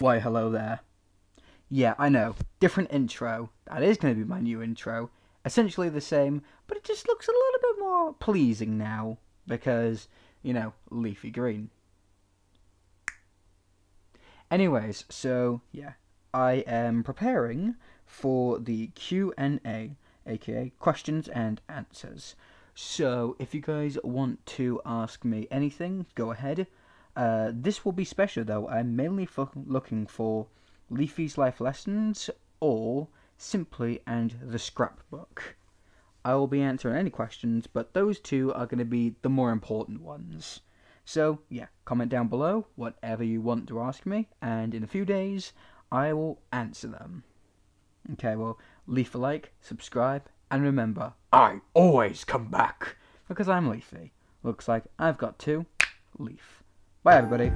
Why, hello there. Yeah, I know, different intro. That is going to be my new intro. Essentially the same, but it just looks a little bit more pleasing now because, you know, leafy green. Anyways, so yeah, I am preparing for the Q&A, aka questions and answers. So if you guys want to ask me anything, go ahead. Uh, this will be special though. I'm mainly for looking for Leafy's life lessons or simply and the scrapbook. I will be answering any questions, but those two are going to be the more important ones. So, yeah, comment down below whatever you want to ask me, and in a few days, I will answer them. Okay, well, leave a like, subscribe, and remember, I always come back! Because I'm Leafy. Looks like I've got two. leaf. Bye, everybody.